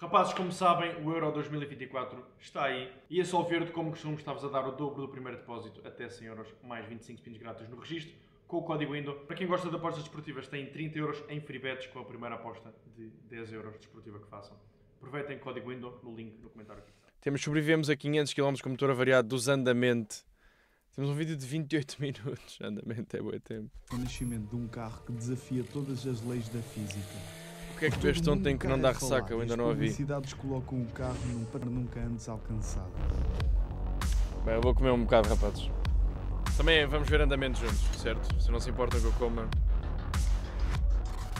Rapazes, como sabem, o Euro 2024 está aí e a Solverde, como costumo, está-vos a dar o dobro do primeiro depósito até 100 euros, mais 25 pinos grátis no registro, com o código INDO. Para quem gosta de apostas desportivas, tem 30 euros em free bets com a primeira aposta de 10 euros desportiva que façam. Aproveitem o código INDO no link no comentário aqui. Temos, sobrevivemos a 500 km com motor avariado dos Andamente. Temos um vídeo de 28 minutos. Andamente é bom tempo. O nascimento de um carro que desafia todas as leis da física. O que é que tu Todo ontem mundo que não dá ressaca? Eu ainda as não a vi. publicidades colocam o carro num patamar nunca antes alcançado. Bem, eu vou comer um bocado, rapazes. Também vamos ver andamentos juntos, certo? Se não se importam que eu coma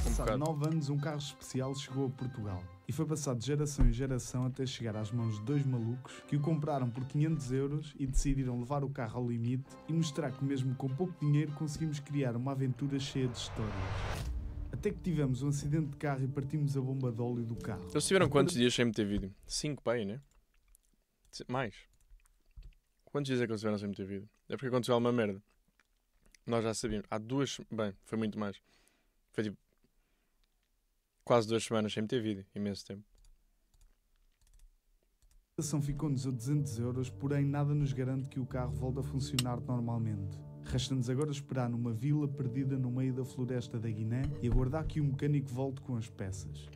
um Passado bocado. 9 anos, um carro especial chegou a Portugal. E foi passado de geração em geração até chegar às mãos de dois malucos que o compraram por 500 euros e decidiram levar o carro ao limite e mostrar que mesmo com pouco dinheiro conseguimos criar uma aventura cheia de histórias. Até que tivemos um acidente de carro e partimos a bomba de óleo do carro. Eles tiveram quantos dias sem meter vídeo? 5 pai, né? Mais. Quantos dias é que eles tiveram sem meter vídeo? É porque aconteceu alguma merda. Nós já sabíamos. Há duas. Bem, foi muito mais. Foi tipo. Quase duas semanas sem meter vídeo. Imenso tempo. A ação ficou-nos a 200 euros, porém nada nos garante que o carro volte a funcionar normalmente. Resta-nos agora esperar numa vila perdida no meio da floresta da Guiné e aguardar que o mecânico volte com as peças.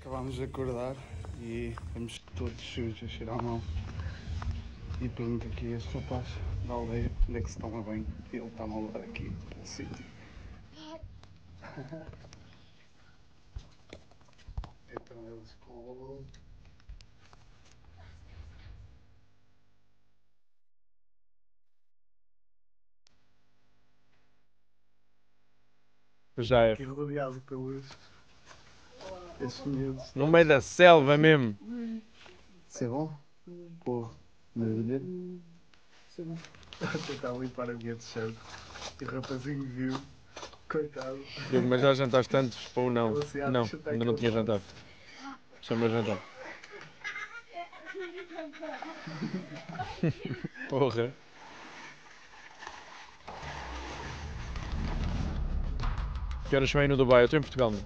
Acabámos de acordar e estamos todos sujos a cheirar mal. E pergunto aqui a este rapaz da aldeia onde é que se toma bem. Ele está-me a levar aqui o sítio. então eles com Já é. rodeado pelos estes medos. No meio da selva mesmo. Isso é bom? Pô, mergulhar. Isso é bom. A tentar limpar a minha t-shirt. E o rapazinho viu. Coitado. Digo, mas já jantaste tantos? Ou não? Ah, Não, ainda não tinha jantado. Chama jantar. Porra. Que horas aí no Dubai? Eu estou em Portugal, meu.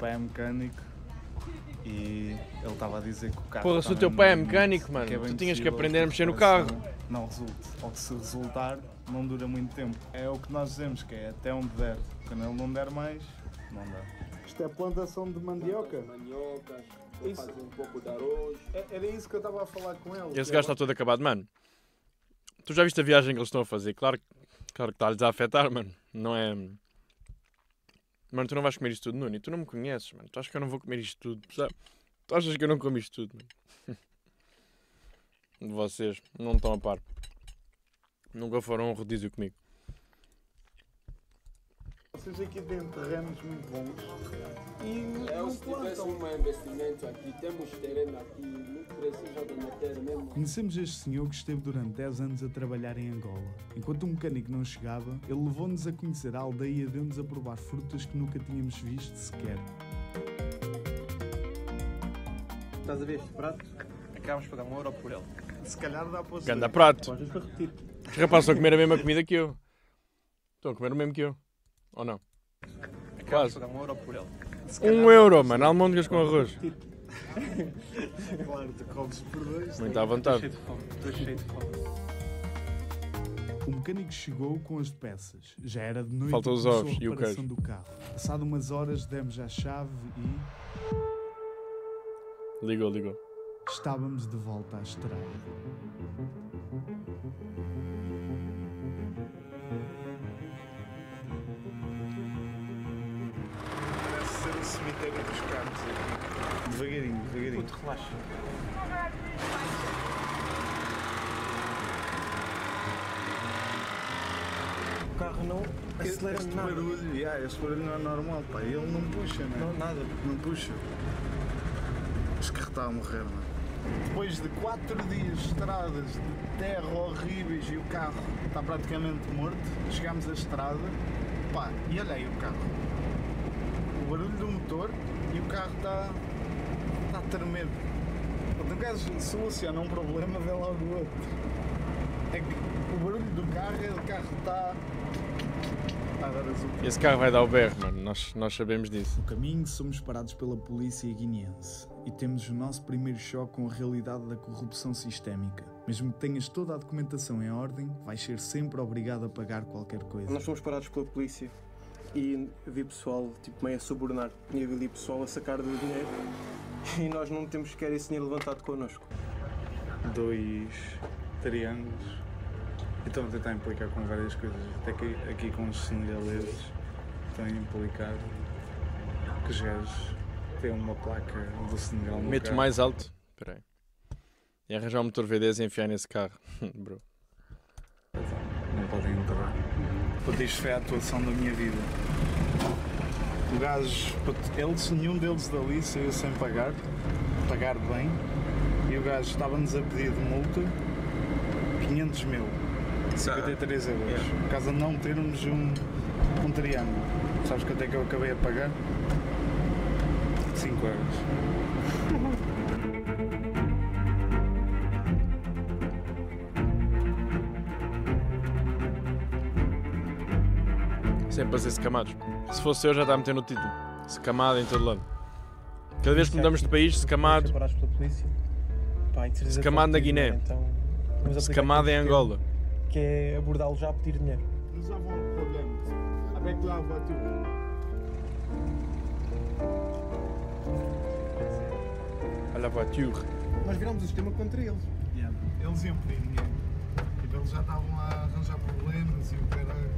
É mecânico e ele estava a dizer que o carro. Porra, se o teu pai é mecânico, mano, é tu tinhas que aprender a mexer no operação Não resulte. Ou se resultar, não dura muito tempo. É o que nós dizemos, que é até onde der. Quando ele não der mais, não dá. Isto é plantação de mandioca? Maniocas, Isso. fazer um pouco de arroz. É- Era isso que eu estava a falar com ele. Esse gajo está todo acabado, mano. Tu já viste a viagem que eles estão a fazer? Claro, claro que está-lhes a afetar, mano. Não é. Mano, tu não vais comer isto tudo, Nuno. E tu não me conheces, mano. Tu achas que eu não vou comer isto tudo? Sabe? Tu achas que eu não como isto tudo, mano? Vocês não estão a par. Nunca foram a um rodízio comigo. Vocês aqui têm terrenos muito bons e não se tivesse plantam. um investimento aqui, temos terreno aqui, não precisa de meter mesmo. Conhecemos este senhor que esteve durante 10 anos a trabalhar em Angola. Enquanto o mecânico não chegava, ele levou-nos a conhecer a aldeia e deu-nos a provar frutas que nunca tínhamos visto sequer. Estás a ver este prato? Acabas por dar um euro por ele. Se calhar dá para os Ganda prato. Podes repetir. Os rapazes estão a comer a mesma comida que eu. Estão a comer o mesmo que eu. Ou não? Quase. um euro por ele. Um euro, mano. Almôndegas com arroz. Claro, tu comes por dois. Muito à Estou vontade. Estou cheio de fome. O mecânico chegou com as peças. Já era de noite Faltam os começou ovos a e o reparação queijo. do carro. Passado umas horas demos a chave e Ligou, ligou. estávamos de volta à estrada. Dos carros aqui. Devagarinho, devagarinho. Puto, relaxa. O carro não acelera Este nada. barulho, yeah, este barulho não é normal, pá. Ele não puxa, né? Não, nada. Não puxa. Este carro está a morrer, mano. Depois de 4 dias de estradas de terra horríveis e o carro está praticamente morto, chegámos à estrada, pá, e olha aí o carro. O barulho do motor e o carro está está a tremer. Quando o gajo soluciona um problema, vem logo o outro. É que o barulho do carro é o carro está está a dar azul. Esse carro vai dar o berro, mano. Nós, nós sabemos disso. No caminho, somos parados pela polícia guineense e temos o nosso primeiro choque com a realidade da corrupção sistémica. Mesmo que tenhas toda a documentação em ordem, vais ser sempre obrigado a pagar qualquer coisa. Nós fomos parados pela polícia e vi pessoal tipo, meio a subornar. E eu vi pessoal a sacar do dinheiro e nós não temos sequer esse dinheiro levantado connosco. Dois triângulos. E estão a tentar implicar com várias coisas. Até que aqui com os senegaleses estão a implicar que os gajos têm uma placa do Senegal no Meto carro. mais alto. Espera aí. E arranjar um motor V10 e enfiar nesse carro. Bro. Não podem entrar. Puta, isto foi a atuação da minha vida. O gajo, eles, nenhum deles dali saiu sem pagar, pagar bem, e o gajo estava-nos a pedir de multa 500 mil, 53 euros, Yeah. por causa de não termos um, um triângulo. Sabes quanto é que eu acabei a pagar? 5 euros. Sempre a ser secamados. Se fosse eu, já está a meter no título. Secamado em todo lado. Cada vez que mudamos de país, secamado. Secamado que na Guiné. Então, Secamado em Angola. Que é abordá-lo já a pedir dinheiro. Nous avons un problème avec la voiture. Olha a voiture. Nós virámos o sistema contra eles. Eles iam pedir dinheiro. Tipo, eles já estavam a arranjar problemas e o caralho.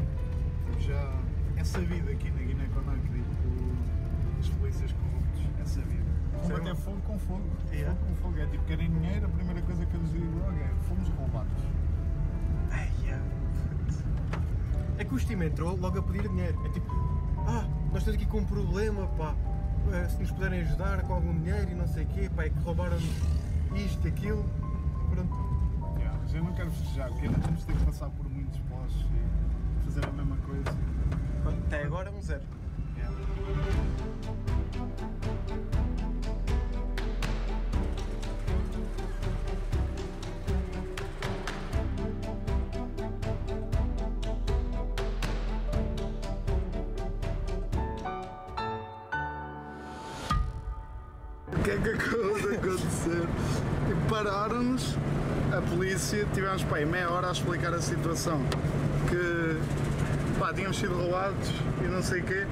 Tipo, já é sabido aqui na Guiné-Conakry que os polícias corruptos é sabido. Combater fogo com fogo. Yeah. Fogo com fogo. É tipo, querem dinheiro, a primeira coisa que eles logo é fomos roubados. Ai, yeah. É que o Steam entrou logo a pedir dinheiro. É tipo, ah, nós estamos aqui com um problema, pá. Eh, Se nos puderem ajudar com algum dinheiro e não sei o quê, pá, é que roubaram isto, aquilo. Pronto. Yeah, mas eu não quero festejar, porque ainda vamos ter que passar por muitos pós e fazer a mesma coisa. Até agora um zero. O que é que acabou de acontecer? E pararam-nos, a polícia, tivemos pá, aí meia hora a explicar a situação. Pá, tínhamos sido roubados e não sei o quê.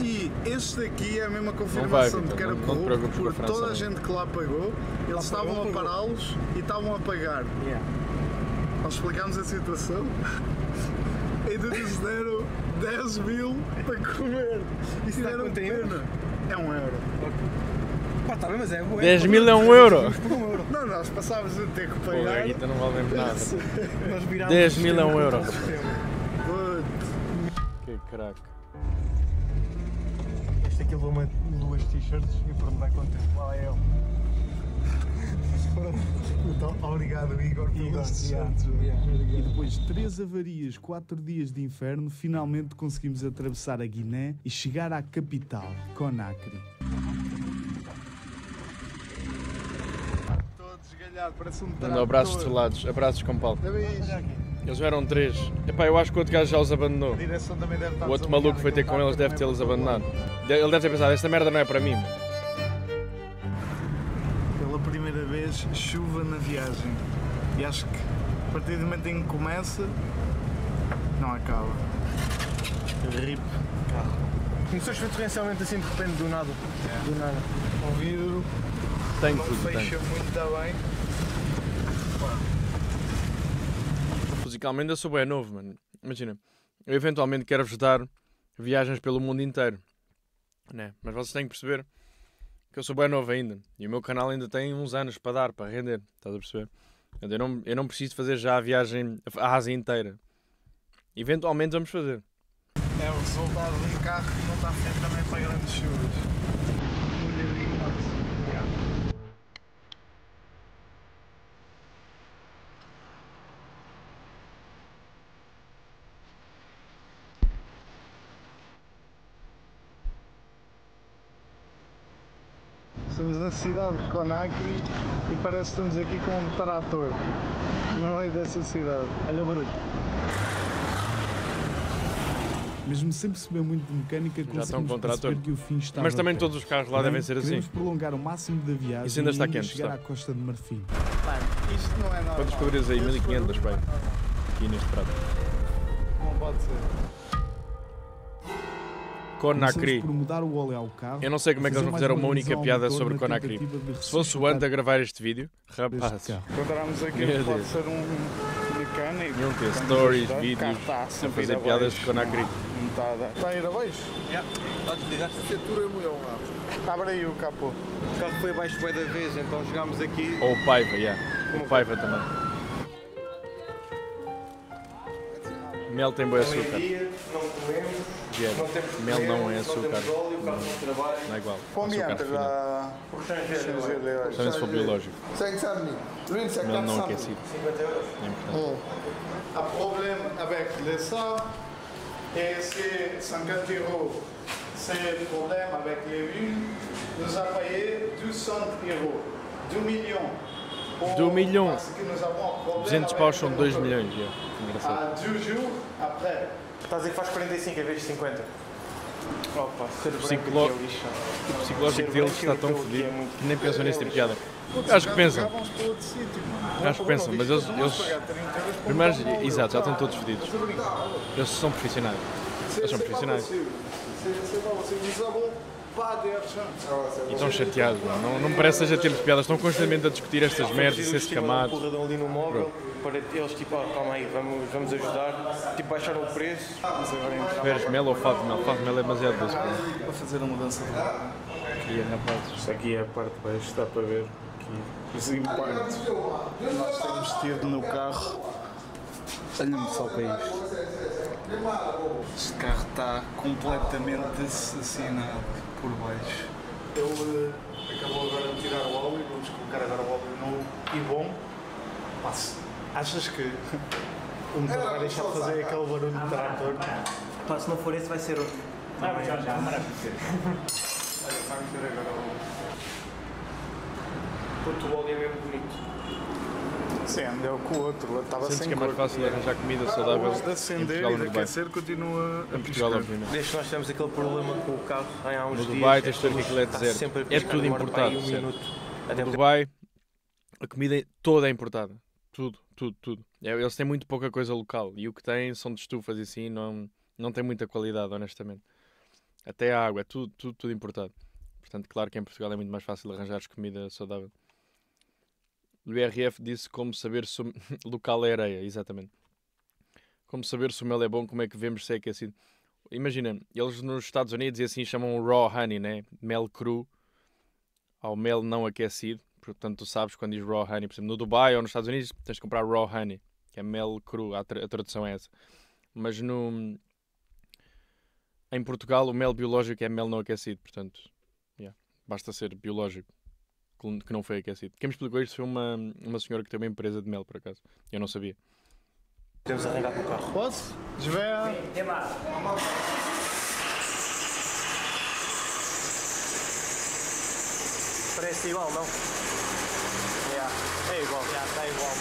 E este daqui é a mesma confirmação de Vitor, que era corrupto, porque França, toda a não. gente que lá pagou, eles estavam pagou, a pará-los e estavam a pagar. Nós explicámos a situação e ainda nos deram 10 mil para comer. Isso dá deram quanto pena. É um euro. Pá, tá bem, mas é. 10 mil é um euro. Não, nós passávamos a ter que Pô, pagar. a guita não vale nada. Nós virámos 10 o mil é um sistema euro. Este aqui levou uma, duas t-shirts e pronto, vai contente. Lá é ele. Então, Obrigado, Igor, Igor, pelos yeah, t-shirts. yeah. E depois de três avarias, quatro dias de inferno, finalmente conseguimos atravessar a Guiné e chegar à capital, Conakry. Todo desgalhado, parece um Dando abraços estrelados, abraços com pau. Eles eram três. Epá, eu acho que o outro gajo já os abandonou. A direção também deve estar O outro maluco que foi ter com eles deve tê-los abandonado. Ele deve ter pensado, esta merda não é para mim. Pela primeira vez, chuva na viagem. E acho que a partir do momento em que começa, não acaba. RIP. Começou a chover torrencialmente assim de repente, do nada. Do nada. O vidro Tenho não tudo, fecha tenho. muito bem. Musicalmente eu sou bem novo, mano. Imagina, eu eventualmente quero-vos dar viagens pelo mundo inteiro. Né? Mas vocês têm que perceber que eu sou bem novo ainda. E o meu canal ainda tem uns anos para dar, para render. Estás a perceber? Eu não, eu não preciso fazer já a viagem à Ásia inteira. Eventualmente vamos fazer. É o resultado de um carro que não está feito também para grandes chuvas. Estamos Conakry e parece que estamos aqui com um trator no meio dessa cidade. Olha o barulho. Mesmo sem perceber muito de mecânica, estão conseguimos com trator. perceber que o fim está Mas também todos os carros lá devem ser assim. Prolongar o máximo da viagem Isso ainda está e quente, chegar está. à Costa de Marfim. Isto não é normal. Quantas calorias aí? Esse 1500, barulho bem. Aqui neste prato. Não pode ser. Conakry. por mudar o óleo ao carro. Eu não sei como é que eles fazer mais fizeram uma única piada sobre Conakry. de Se fosse o Ant a gravar este vídeo, rapaz. Encontramos aqui Meu pode ser um mecânico. ter Vamos stories, vídeos, está a sempre a ir fazer abaixo. piadas de Conakry. Está a dar. Está a ir abaixo? Abre aí o capô. O carro foi abaixo bué da vez, então chegámos aqui. Ou o Paiva, yeah. O Paiva também. Mel tem bom açúcar. Não comemos, Diego. não temos Mel dinheiro, não é Não açúcar. temos óleo, o não. Não é igual. Refinado. la... O estrangeiro, se for biológico. 500 000. L'huile, c'est Mel 400 não 000. aquecido. 50 euros. É importante. Problème avec le sang, et c'est 50 euros. C'est le problème avec les huiles. Nous avons payé 200 euros. 2 millions. Pour- 2 millions. Parce que nous avons un problème 200 avec paus são le 2 moteur. milhões. yeah. Engraçado. Après. Estás a dizer que faz 45 em vez de 50? Opa, ser branco Psicolo- é. O psicológico deles está tão aquilo fodido que é que nem pensam nesse tipo de piada. Acho que pensam. Acho que pensam, mas eles, eles pagar 30 euros por primeiro, exato, já estão todos fodidos. Eles são profissionais. Eles são profissionais. E estão chateados, não, não me parece que seja tempo de piadas. Estão constantemente a discutir estas merdas, esses camados. porradão ali no móvel para eles tipo, ah, calma aí, vamos, vamos ajudar, tipo baixaram o preço. Preferes mel ou fado de mel? Fado de mel é demasiado doce. para fazer a mudança de lado. Queria, rapazes. Isto aqui é a parte de baixo, dá para ver aqui os impactos que nós temos tido no carro. Olha-me só para isto. Este carro está completamente assassinado por baixo. Ele eh, acabou agora de tirar o óleo, vamos colocar agora o óleo novo e bom. Se- achas que o motor vai deixar de fazer aquele barulho de trator? Pá, se não for esse, vai ser outro. Vamos ver agora o Puto, o óleo é mesmo bonito. Sim, andeu com o outro, ele estava Sentes sem que é mais cor. fácil arranjar comida saudável Hoje de em acender Portugal e no de aquecer continua a Em Portugal, piscar. Desde que nós tivemos aquele problema com o carro há uns No dias. Dubai tens de ver aquilo que é deserto. É tudo importado, Um minuto. No Dubai, a comida toda é importada. Tudo, tudo, tudo. É, Eles têm muito pouca coisa local e o que têm são de estufas e assim, não, não tem muita qualidade, honestamente. Até a água, é tudo, tudo, tudo importado. Portanto, claro que em Portugal é muito mais fácil arranjar comida saudável. O IRF disse como saber se o local é areia, exatamente. Como saber se o mel é bom, como é que vemos se é aquecido. Imagina, eles nos Estados Unidos e assim chamam raw honey, né? Mel cru ao mel não aquecido. Portanto, tu sabes quando diz raw honey, por exemplo, no Dubai ou nos Estados Unidos tens de comprar raw honey, que é mel cru, a, tra- a tradução é essa. Mas no em Portugal o mel biológico é mel não aquecido, portanto, yeah, basta ser biológico que não foi aquecido. Quem me explicou isto foi uma, uma senhora que tem uma empresa de mel, por acaso. Eu não sabia. Podemos arrancar com o carro. Posso? Desvea. Parece igual, não? Yeah. É igual, já está igual.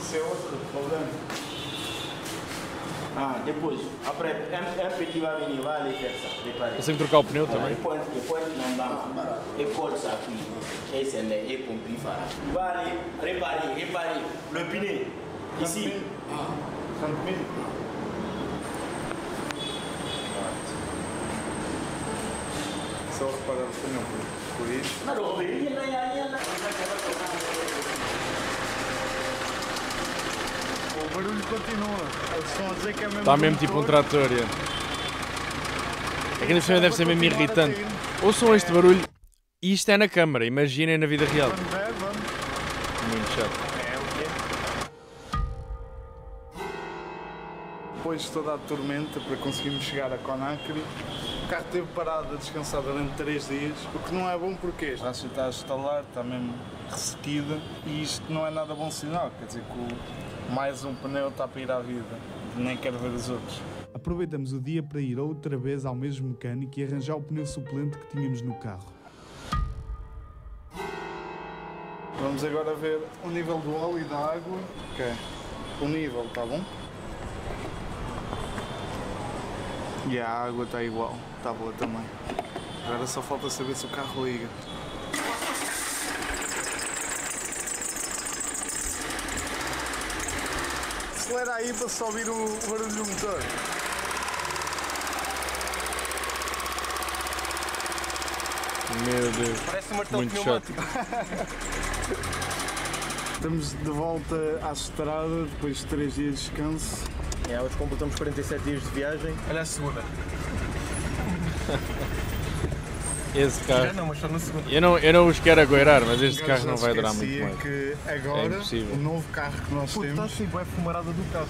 Isso é outro problema. Ah, depois, après, un, un petit va venir, va aller faire ça, réparer. Eu tenho que trocar o pneu Ah, também. Pointe, non, non, et colle ça, puis, et c'est le, et pompi, fara. Va aller réparer, réparer le pneu, ici. Só reparar o pneu por, il y en a, il y a, il y en a. O barulho continua. Eles estão a dizer que é mesmo. Está mesmo tipo um trator. yeah. É que cima deve ser mesmo irritante. Ouçam este barulho. E isto é na câmara, imaginem na vida real. Muito chato. Depois de toda a tormenta para conseguirmos chegar a Conakry, o carro esteve parado a descansar durante 3 dias, o que não é bom porque a racha está a estalar, está mesmo ressequida e isto não é nada bom sinal, quer dizer que o- mais um pneu está para ir à vida, nem quero ver os outros. aproveitamos o dia para ir outra vez ao mesmo mecânico e arranjar o pneu suplente que tínhamos no carro. Vamos agora ver o nível do óleo e da água. Ok. O nível, tá bom? E a água está igual, está boa também. Agora só falta saber se o carro liga. Acelera aí para só ouvir o barulho do motor. Meu Deus. Parece um martelo Muito chato. pneumático. Estamos de volta à estrada depois de 3 dias de descanso. É, hoje completamos 47 dias de viagem. Olha a segunda. Esse carro. não. Eu não, eu não os quero agoirar, mas este carro não se vai durar muito mais. que É agora impossível. o novo carro que nós Puta, está temos assim bué fumarada do carro.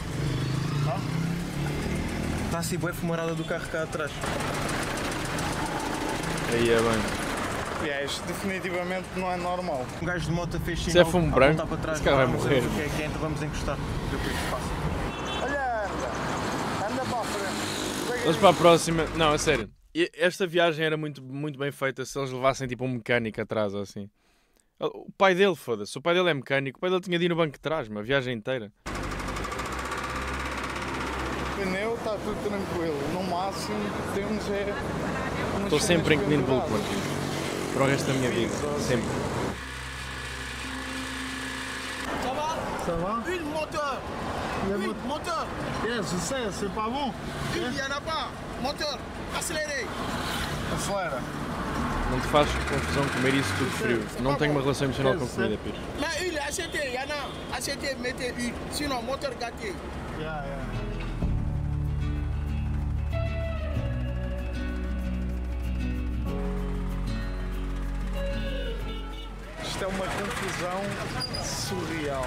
Está assim bué fumarada do carro cá atrás. Aí é bem. É, isto definitivamente não é normal. Um gajo de moto fez Isso sinal é fumo a branco? voltar para trás. Esse carro vai Não morrer. sabemos O que é que é, então vamos encostar. É se passa. Olha, anda. Anda para a frente. Vamos para a próxima. Não, a sério. Esta viagem era muito, muito bem feita se eles levassem tipo um mecânico atrás ou assim. O pai dele, foda-se. O pai dele é mecânico. O pai dele tinha de ir no banco de trás, uma viagem inteira. O pneu está tudo tranquilo. No máximo temos é. Estou sempre inclino pelo penduradas. corpo. Para o resto da minha vida. Sempre. Ça va Une moteur Une moteur Yes, je sais, c'est pas bon. Il n'y en a pas Moteur Accéléré Acelera. Não te faz confusão comer isso tudo frio. Não tenho uma relação emocional com comida, Pires. Mais huile, achetez, il y en a. Achetez, mettez huile. Sinon, moteur gâté. Yeah, yeah. Isto é uma confusão surreal.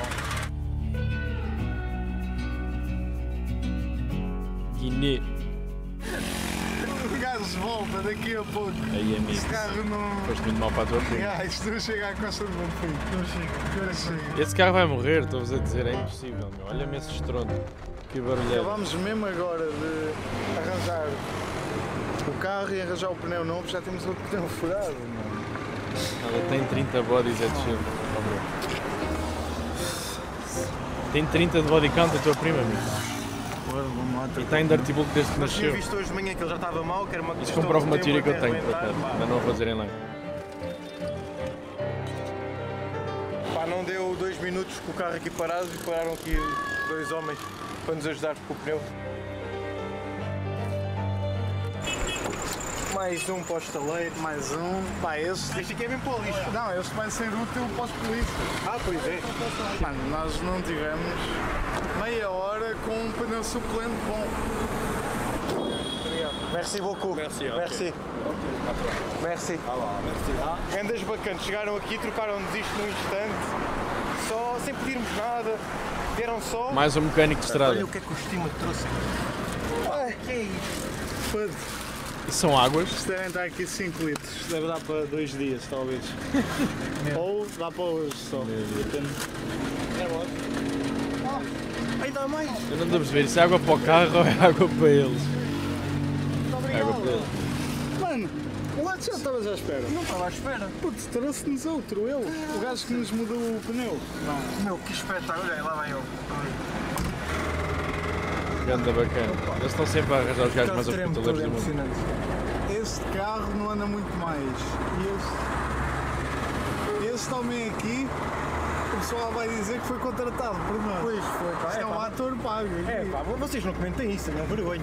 Guiné. O gajo volta daqui a pouco. Aí, amigo. Esse carro não. Foste muito mal para a tua prima. Ah, isto não chega à costa do Benfica. Não chega, hora chega? Esse carro vai morrer, estou-vos a dizer. É impossível, meu. Olha-me esse estrondo. Que barulheiro. Acabamos mesmo agora de arranjar o carro e arranjar o pneu novo, já temos outro pneu furado. Mano. Ela tem 30 bodies, é de chill. Tem 30 de body count a tua prima, amigo. E está em Dirty Bulk desde que nasceu. visto hoje de manhã que ele já estava mal, que era uma Isso comprova uma teoria que eu tenho, por acaso. Mas não fazerem lá. Pá, não deu dois minutos com o carro aqui parado e pararam aqui dois homens para nos ajudar com o pneu. Mais um para o estaleiro. Mais um. Pá, este. Este aqui é bem para o lixo. Não, este vai ser útil para os polícias. Ah, pois é. Mano, nós não tivemos meia hora com um pneu suplente bom. Merci beaucoup. Merci, ok. Merci. Merci. Vendas bacanas. Chegaram aqui, trocaram-nos isto num instante, só sem pedirmos nada. Vieram só. Mais um mecânico de estrada. Olha o que é que o estima trouxe. Ai, que é isto? Foda-se. São águas. Isto devem estar aqui 5 litros. Deve dar para dois dias, talvez. Ou dá para hoje só. Depende. Ai, dá mais. Eu não estou a perceber. Isso é água para o carro ou é água para eles? É água para eles. Mano, lá já estavas à espera. Não estava à espera. Putz, trouxe-nos outro, eu. O gajo que nos mudou o pneu. Meu, que espetáculo. Olha, lá vai eu. Ganda bacana. Eles estão sempre a arranjar os gajos mais hospitaleiros do mundo. Este carro não anda muito mais. E este. Este homem aqui, o pessoal vai dizer que foi contratado por nós. Pois foi, pá. Isto É, é um pá. ator pago. É pá, vocês não comentem isso, é uma vergonha.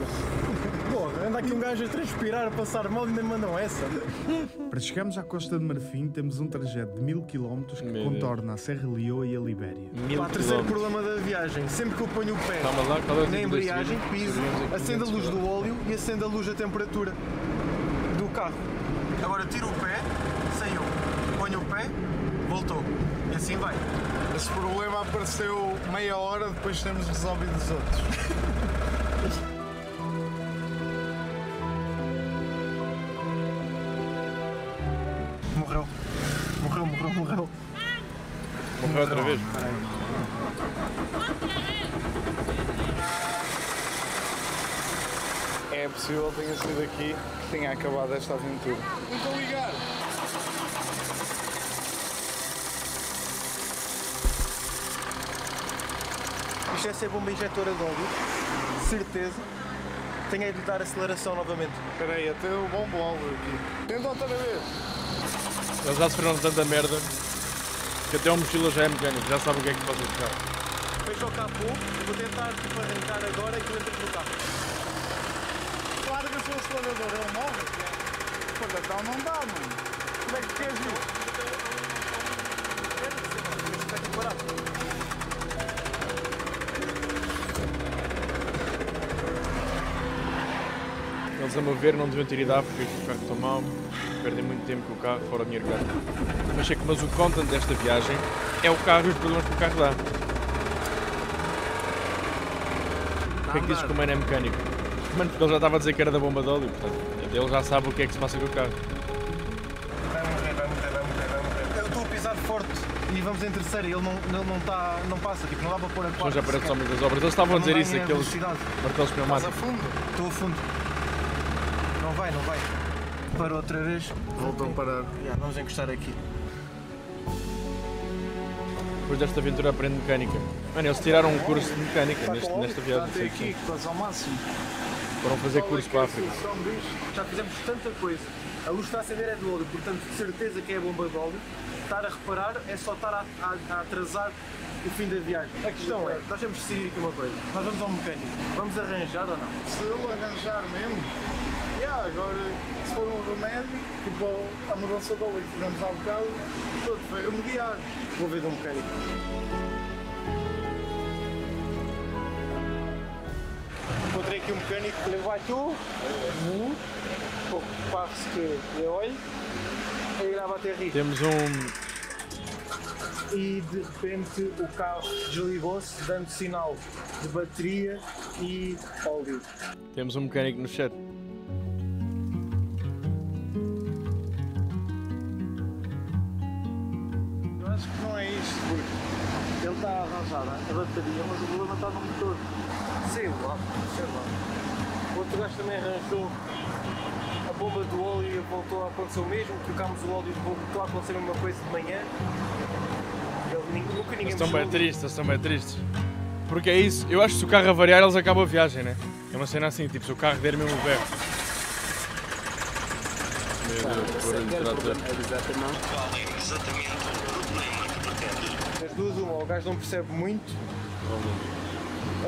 Porra, anda aqui um gajo a transpirar, a passar mal e ainda me mandam essa. Para chegarmos à Costa de Marfim, temos um trajeto de mil km que Meu contorna a Serra Leoa e a Libéria. Mil Pá, terceiro quilómetros. problema da viagem. Sempre que eu ponho o pé Calma lá, qual é na tipo embreagem, piso, acende a 500 luz do óleo e acende a luz da temperatura do carro. Agora tiro o pé, saiu. Ponho o pé, voltou. E assim vai. Esse problema apareceu meia hora depois de termos resolvido os outros. Morreu. Morreu, morreu, morreu. Morreu outra vez. é possível tenha sido aqui que tenha acabado esta aventura. Então ligar. Isto é ser bomba injetora de óleo, certeza. Tenho é de dar aceleração novamente. Espera aí, até o bom óleo aqui. Tenta outra vez. Eles já sofreram tanta merda que até o mochila já é mecânico, já sabe o que é que pode buscar. Fecha o capô, vou tentar tipo, arrancar agora e tu entras no carro. Que eu sou o acelerador, ele morre. Então não dá, mano. Como é que queres isso? Eles a mover não deviam ter ido à África, que o carro está mal, perdem muito tempo com o carro, fora o dinheiro gasto. Mas sei que mas o content desta viagem é o carro e os problemas que o carro dá. Por que é que dizes que o mano é mecânico? Mano, porque ele já estava a dizer que era da bomba de óleo, portanto, ele já sabe o que é que se passa com o carro. Eu estou a pisar forte e vamos em terceira e ele não, ele não, tá, não passa, tipo, não dá para pôr a quarta. Mas já parece homens das obras. Eles estavam a dizer isso, aqueles martelos Estás a pneumáticos. fundo? Estou a fundo. Não vai, não vai. Para outra vez. Voltam a parar. Yeah, vamos encostar aqui. Depois desta aventura aprende mecânica. Mano, eles tiraram um curso de mecânica neste, nesta viagem. Até sei aqui, que que estás ao máximo. Foram fazer curso para a África. Já fizemos tanta coisa. A luz está a acender é do óleo, portanto, de certeza que é a bomba de óleo. Estar a reparar é só estar a, a- a atrasar o fim da viagem. A questão é, nós temos de decidir aqui uma coisa. Nós vamos ao mecânico. Vamos arranjar ou não? Se ele arranjar mesmo, yeah, agora se for um remédio, tipo a mudança de óleo que fizemos há bocado, todo foi remediar. Vou ver de um mecânico. Encontrei aqui um mecânico que levou aqui o pouco parce que le olho e grava até rir. Temos um. E de repente o carro desligou-se, dando sinal de bateria e óleo. Temos um mecânico no chat. A bateria, mas o problema está no motor. Sei lá, sei lá. O outro gajo também arranjou a bomba do óleo e voltou a acontecer o mesmo. Trocámos o óleo e voltou a acontecer a mesma coisa de manhã. Nunca ninguém Eles estão bem tristes, eles estão bem tristes. Porque é isso, eu acho que se o carro avariar eles acabam a viagem, né? É uma cena assim, tipo, se o carro der mesmo o berro. Meu Deus, por é exatamente o problema que pretendes? Das duas, uma, ou o gajo não percebe muito,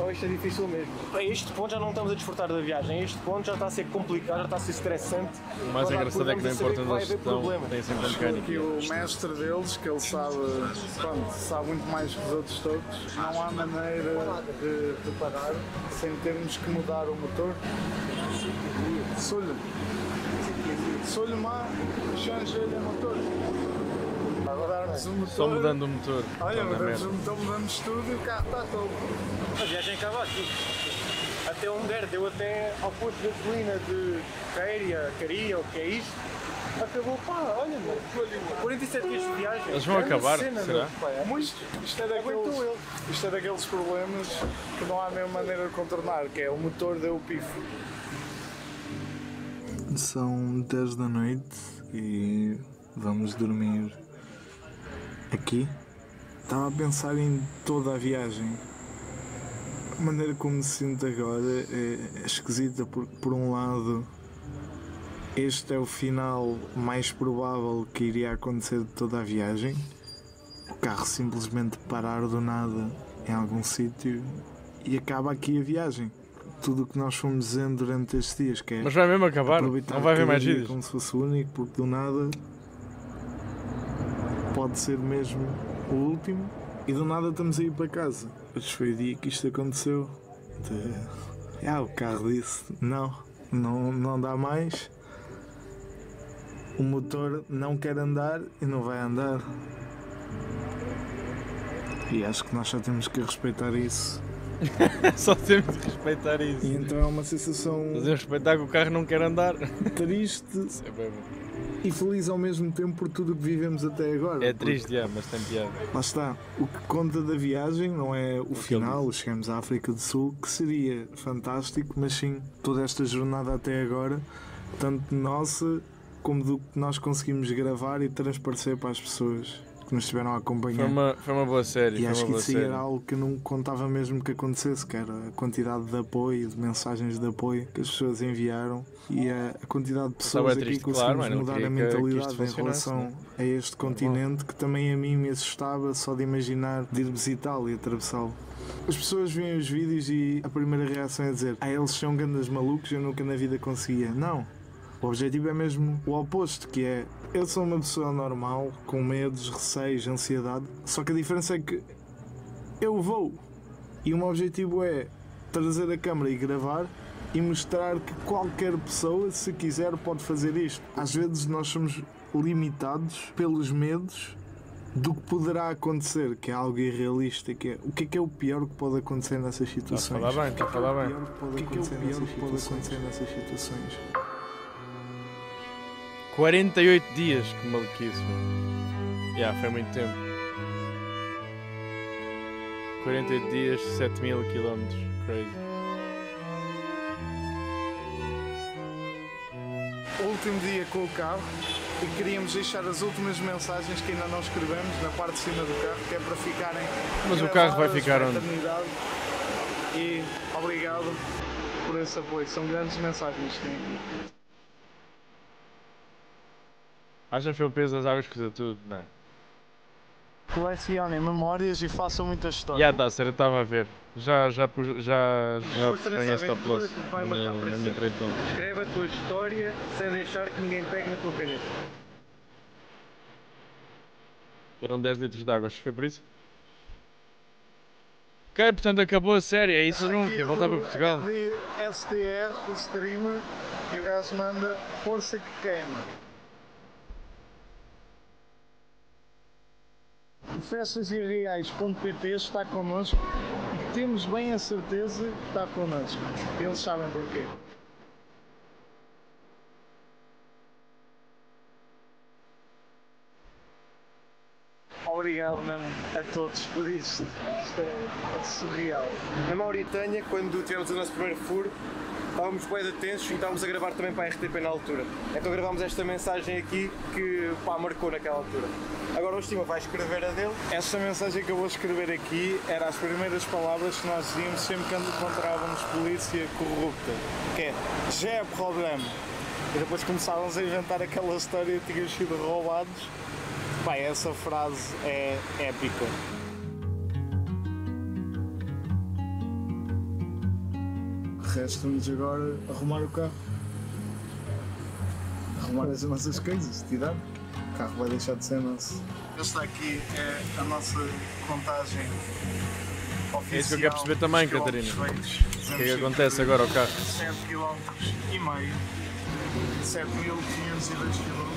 ou isto é difícil mesmo. A este ponto já não estamos a desfrutar da viagem, a este ponto já está a ser complicado, já está a ser estressante. O mais engraçado é que não a importa onde vai eles haver estão, tem sempre que mecânico. o mestre deles, que ele sabe, pronto, sabe muito mais que os outros todos, não há maneira de, de parar sem termos que mudar o motor. Sulho. Sulho má, change-lhe o motor. Motor. Só mudando o motor. Olha, Estão na mudamos o motor, mudamos tudo e o carro está todo. A viagem acaba aqui. Até onde der, deu até ao posto de gasolina de Caria, Caria, o que é isto. Acabou, pá, olha, mano. 47 dias de viagem. Eles vão É acabar, cena, será? meu, é muito. Isto é, daqueles, ele. isto é daqueles problemas que não há mesmo maneira de contornar, que é o motor deu o pifo. São 10 da noite e vamos dormir aqui. Estava a pensar em toda a viagem. A maneira como me sinto agora é, é esquisita, porque por um lado este é o final mais provável que iria acontecer de toda a viagem. O carro simplesmente parar do nada em algum sítio e acaba aqui a viagem. Tudo o que nós fomos dizendo durante estes dias, que é Mas vai mesmo acabar, não vai haver mais dia vídeos. como se fosse o único, porque do nada pode ser mesmo o último e do nada estamos a ir para casa. Hoje foi o dia que isto aconteceu. De... Ah, o carro disse não, não, não dá mais. O motor não quer andar e não vai andar. E acho que nós só temos que respeitar isso. Só temos de respeitar isso. E então é uma sensação Fazer respeitar que o carro não quer andar. triste Isso é bem bom. E feliz ao mesmo tempo por tudo o que vivemos até agora. É porque- triste, já, mas tem piada. Lá está. O que conta da viagem não é o ele final, chegamos à África do Sul, que seria fantástico, mas sim toda esta jornada até agora, tanto nossa como do que nós conseguimos gravar e transparecer para as pessoas que nos estiveram a acompanhar. Foi uma, foi uma boa série. E acho que isso série. era algo que eu não contava mesmo que acontecesse, que era a quantidade de apoio, de mensagens de apoio que as pessoas enviaram e a, quantidade de pessoas aqui triste, que claro, conseguimos mas não mudar a que- que mentalidade em relação né? a este continente que também a mim me assustava só de imaginar de ir visitá-lo e atravessá-lo. As pessoas veem os vídeos e a primeira reação é dizer ah, eles são grandes malucos, eu nunca na vida conseguia. Não. O objetivo é mesmo o oposto, que é eu sou uma pessoa normal, com medos, receios, ansiedade, só que a diferença é que eu vou. E o meu objetivo é trazer a câmera e gravar e mostrar que qualquer pessoa, se quiser, pode fazer isto. Às vezes nós somos limitados pelos medos do que poderá acontecer, que é algo irrealista. Que é, o que é que é o pior que pode acontecer nessas situações? falar bem, está a falar bem. O que é que é o pior que pode acontecer nessas situações? 48 dias, que maluquice, mano. Já, foi muito tempo. 48 dias, 7 mil quilómetros. Crazy. Último dia com o carro e queríamos deixar as últimas mensagens que ainda não escrevemos na parte de cima do carro, que é para ficarem. Mas o carro vai ficar onde? E obrigado por esse apoio. São grandes mensagens que têm aqui. Que foi o peso das águas que fez tudo? Não. Colecionem memórias e façam muita história. Já dá, sério, estava a ver. Já, já, pus- já, já nessa tenho na, minha trade zone. Escreve a tua história sem deixar que ninguém pegue na tua caneta. Foram 10 litros de água, acho que foi por isso? Ok, portanto acabou a série, é isso não? Quer voltar para Portugal? STR, o streamer, e o gajo manda força que queima. Festasireais.pt está connosco e temos bem a certeza que está connosco. Eles sabem porquê. Obrigado mesmo a todos por isto. Isto é, é surreal. Na Mauritânia, quando tivemos o nosso primeiro furo, estávamos bem atentos e estávamos a gravar também para a RTP na altura. Então gravámos esta mensagem aqui que pá, marcou naquela altura. Agora o Estima vai escrever a dele. Esta mensagem que eu vou escrever aqui era as primeiras palavras que nós dizíamos sempre quando encontrávamos polícia corrupta, que é já é problema. E depois começávamos a inventar aquela história de tínhamos sido roubados. Pá, essa frase é épica. Resta-nos agora arrumar o carro. Arrumar as nossas coisas, tirar. O carro vai deixar de ser nosso. Esta aqui é a nossa contagem oficial. É isso que eu quero perceber também, Catarina. O que é que acontece agora ao carro? 7 km e meio. 7.502 km.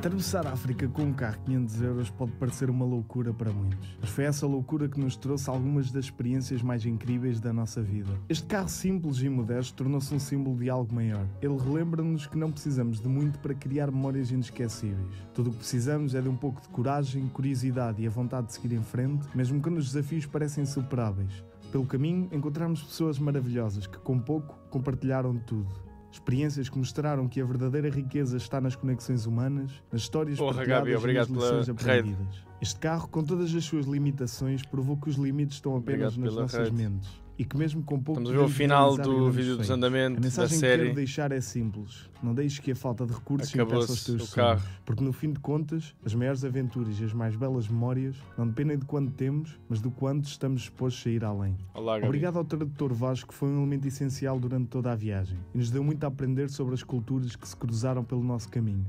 Atravessar a África com um carro de 500 euros pode parecer uma loucura para muitos, mas foi essa loucura que nos trouxe algumas das experiências mais incríveis da nossa vida. Este carro simples e modesto tornou-se um símbolo de algo maior. Ele relembra-nos que não precisamos de muito para criar memórias inesquecíveis. Tudo o que precisamos é de um pouco de coragem, curiosidade e a vontade de seguir em frente, mesmo quando os desafios parecem insuperáveis. Pelo caminho, encontramos pessoas maravilhosas que, com pouco, compartilharam tudo. Experiências que mostraram que a verdadeira riqueza está nas conexões humanas, nas histórias Porra, Gabi, e nas lições aprendidas. Este carro, com todas as suas limitações, provou que os limites estão apenas Obrigado nas nossas rede. mentes. E que mesmo com pouco Estamos a ver o final do vídeo dos andamentos A da mensagem que série. quero deixar é simples. Não deixes que a falta de recursos impeça os teus o sonhos. carro. Porque no fim de contas, as maiores aventuras e as mais belas memórias não dependem de quanto temos, mas do quanto estamos dispostos a ir além. Olá. Obrigado ao tradutor Vasco, que foi um elemento essencial durante toda a viagem e nos deu muito a aprender sobre as culturas que se cruzaram pelo nosso caminho.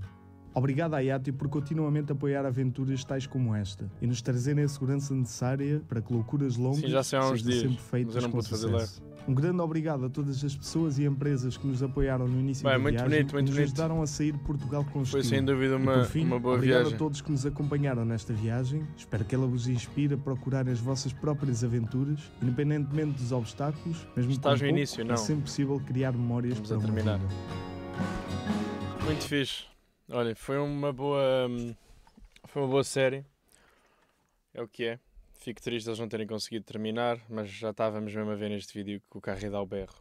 Obrigado à Yati por continuamente apoiar aventuras tais como esta e nos trazerem a segurança necessária para que loucuras longas Sim, já sei há uns sejam dias, sempre mas feitas eu não com sucesso. Um grande obrigado a todas as pessoas e empresas que nos apoiaram no início Bem, da muito viagem bonito, muito e nos bonito. ajudaram a sair de Portugal com Foi estilo. sem dúvida E uma, por fim, uma boa obrigado viagem. a todos que nos acompanharam nesta viagem. Espero que ela vos inspire a procurar as vossas próprias aventuras, independentemente dos obstáculos, mesmo Estás no pouco, início, é não. sempre possível criar memórias Vamos para a terminar. Muito fixe. Olha, foi uma boa. hum, Foi uma boa série. É o que é. Fico triste eles não terem conseguido terminar, mas já estávamos mesmo a ver neste vídeo que o carro ia dar o berro.